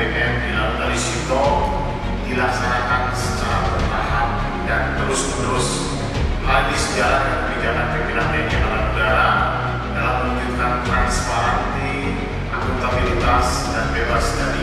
BBM di Laut Talisito dilaksanakan secara bertahap dan terus-menerus. Lagi sejalan dengan kebijakan pimpinan TNI Angkatan dalam mewujudkan transparansi, akuntabilitas, dan bebas dari